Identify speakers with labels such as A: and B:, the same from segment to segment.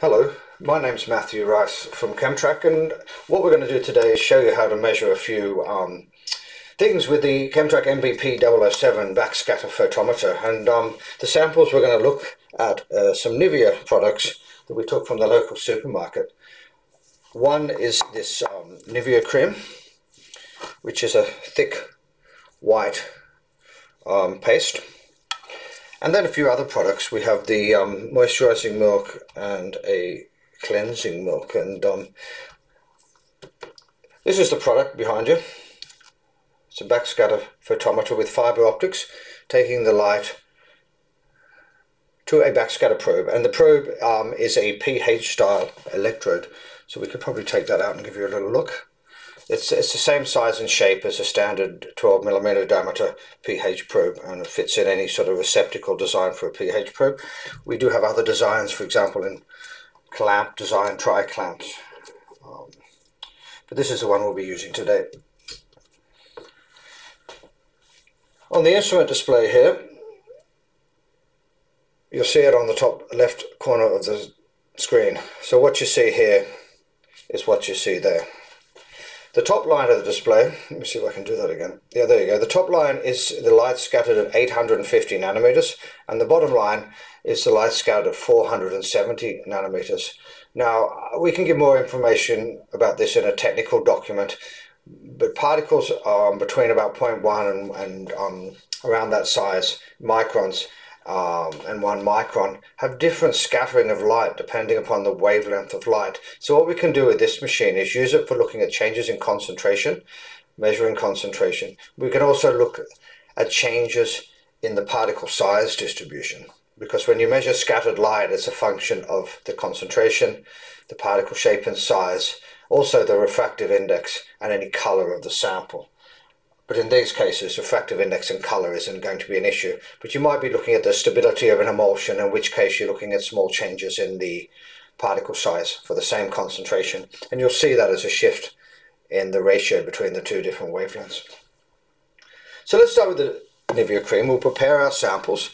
A: Hello, my name's Matthew Rice from Kemtrak and what we're going to do today is show you how to measure a few um, things with the Kemtrak NBP 007 backscatter photometer and um, the samples we're going to look at uh, some Nivea products that we took from the local supermarket. One is this um, Nivea cream which is a thick white um, paste and then a few other products. We have the um, moisturizing milk and a cleansing milk. And um, this is the product behind you. It's a backscatter photometer with fiber optics, taking the light to a backscatter probe. And the probe um, is a pH style electrode. So we could probably take that out and give you a little look. It's, it's the same size and shape as a standard 12 millimeter diameter pH probe and it fits in any sort of receptacle designed for a pH probe. We do have other designs, for example, in clamp design, tri-clamps. Um, but this is the one we'll be using today. On the instrument display here, you'll see it on the top left corner of the screen. So what you see here is what you see there. The top line of the display, let me see if I can do that again. Yeah, there you go. The top line is the light scattered at 850 nanometers, and the bottom line is the light scattered at 470 nanometers. Now, we can give more information about this in a technical document, but particles are between about 0.1 and, and um, around that size, microns, um, and one micron have different scattering of light depending upon the wavelength of light. So what we can do with this machine is use it for looking at changes in concentration, measuring concentration. We can also look at changes in the particle size distribution because when you measure scattered light it's a function of the concentration, the particle shape and size, also the refractive index and any color of the sample. But in these cases, refractive index and colour isn't going to be an issue. But you might be looking at the stability of an emulsion, in which case you're looking at small changes in the particle size for the same concentration. And you'll see that as a shift in the ratio between the two different wavelengths. So let's start with the Nivea cream. We'll prepare our samples.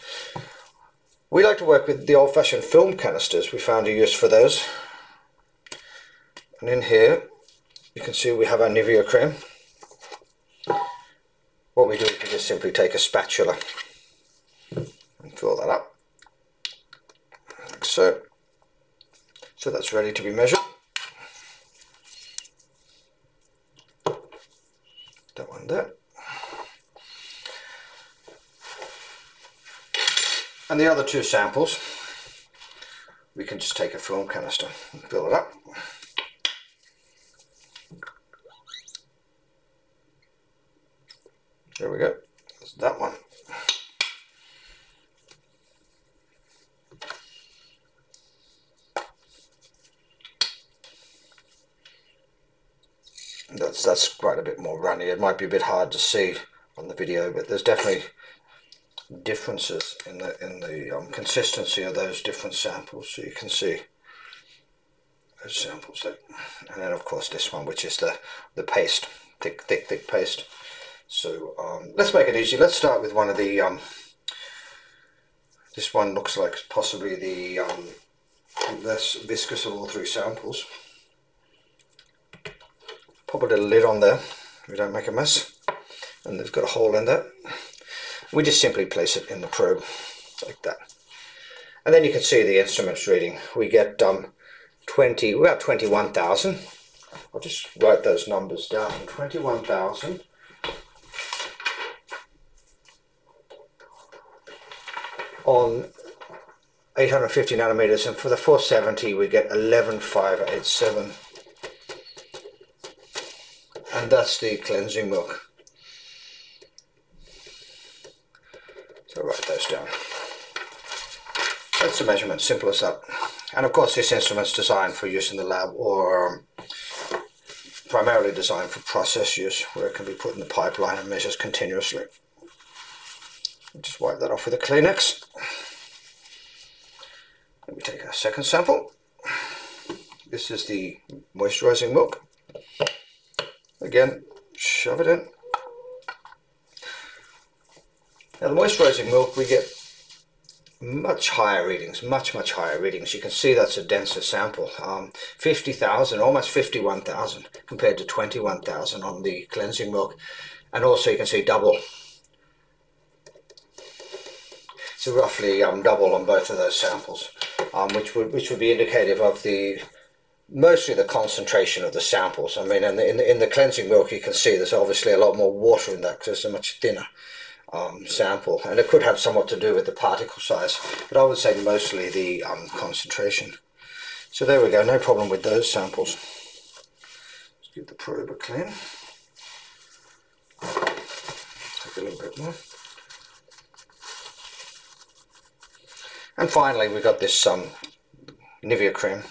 A: We like to work with the old-fashioned film canisters. We found a use for those. And in here, you can see we have our Nivea cream what we do is we just simply take a spatula and fill that up like so. So that's ready to be measured. That one there. And the other two samples we can just take a film canister and fill it up There we go. That's that one. That's that's quite a bit more runny. It might be a bit hard to see on the video, but there's definitely differences in the in the um, consistency of those different samples. So you can see those samples there, and then of course this one, which is the the paste, thick, thick, thick paste. So um, let's make it easy. Let's start with one of the, um, this one looks like possibly the um, less viscous of all three samples. Pop a little lid on there, we don't make a mess. And they've got a hole in there. We just simply place it in the probe, like that. And then you can see the instruments reading. We get um, 20, about 21,000. I'll just write those numbers down. 21,000 on 850 nanometers and for the 470 we get 11587 and that's the cleansing milk. So write those down. That's the measurement simple as that. And of course this instrument's designed for use in the lab or primarily designed for process use where it can be put in the pipeline and measures continuously. Just wipe that off with a Kleenex. Let me take a second sample. This is the moisturizing milk. Again, shove it in. Now the moisturizing milk we get much higher readings, much, much higher readings. You can see that's a denser sample. Um, 50,000, almost 51,000 compared to 21,000 on the cleansing milk. And also you can see double. So roughly um, double on both of those samples, um, which, would, which would be indicative of the mostly the concentration of the samples. I mean, in the, in the, in the cleansing milk, you can see there's obviously a lot more water in that because it's a much thinner um, sample, and it could have somewhat to do with the particle size, but I would say mostly the um, concentration. So there we go, no problem with those samples. Let's give the probe a clean. Take a little bit more. And finally, we've got this um, Nivea cream.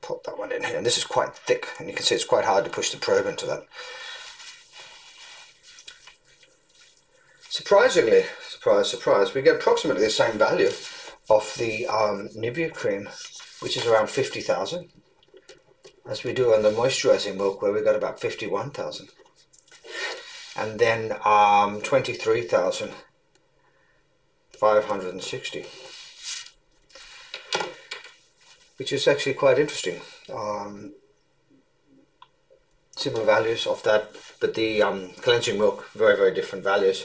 A: Pop that one in here, and this is quite thick, and you can see it's quite hard to push the probe into that. Surprisingly, surprise, surprise, we get approximately the same value of the um, Nivea cream, which is around 50,000, as we do on the moisturizing milk, where we got about 51,000. And then um, 23,560, which is actually quite interesting. Um, similar values of that, but the um, cleansing milk, very, very different values.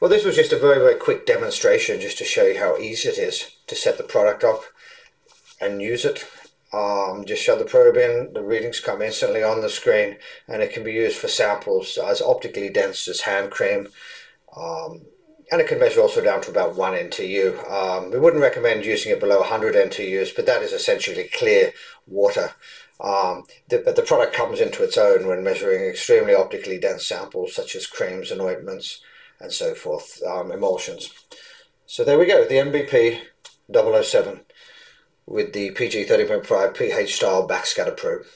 A: Well, this was just a very, very quick demonstration just to show you how easy it is to set the product up and use it. Um, just shove the probe in, the readings come instantly on the screen, and it can be used for samples as optically dense as hand cream. Um, and it can measure also down to about 1 NTU. Um, we wouldn't recommend using it below 100 NTUs, but that is essentially clear water. Um, the, but the product comes into its own when measuring extremely optically dense samples such as creams and ointments and so forth, um, emulsions. So there we go, the NBP 007 with the PG 30.5 pH style backscatter probe.